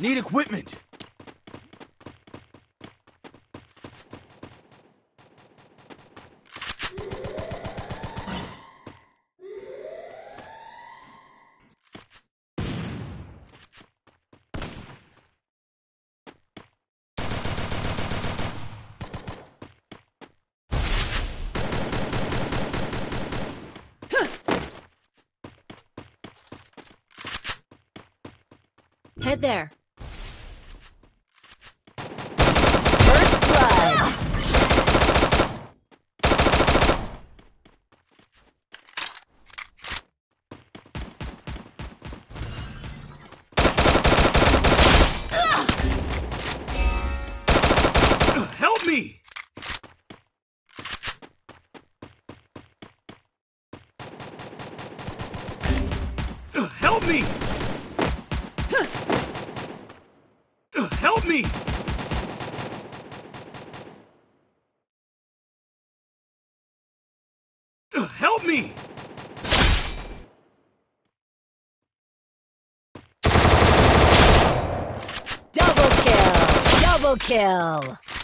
Need equipment. Head there. Help me! Help me! Help me! Help me! Double kill. Double kill.